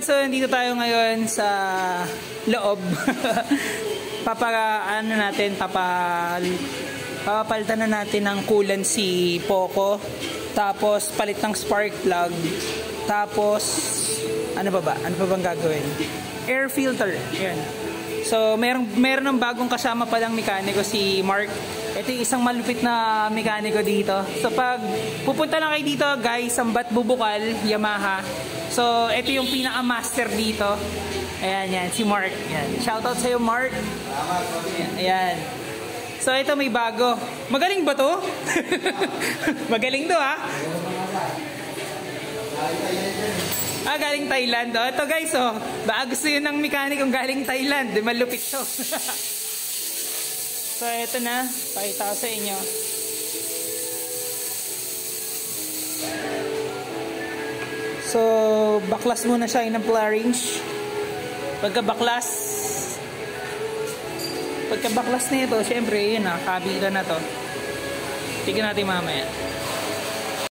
Alright, so nandito tayo ngayon sa loob. Papa, ano natin, papa, papapalitan na natin ng coolant si Poco. Tapos, palit ng spark plug. Tapos, ano ba ba? Ano pa bang gagawin? Air filter. Yan. So, meron, meron ng bagong kasama palang mekaniko si Mark. Ito yung isang malupit na mekaniko dito. So, pag pupunta lang kayo dito, guys, Sambat Bubukal, Yamaha. So, ito yung pinaka-master dito. Ayan, yan. Si Mark. Yan. Shoutout sa'yo, Mark. Ayan. So, ito may bago. Magaling ba to? Magaling to, ha? Ah, galing Thailand. Oh, ito guys, oh. Baka gusto yun ng mekanikong galing Thailand. Malupit to. so, ito na. Pakita ko sa inyo. So, baklas muna siya ng flarings. Pagka baklas, pagka baklas na ito, syempre, yun na, kabila na to. Tignan natin mamaya.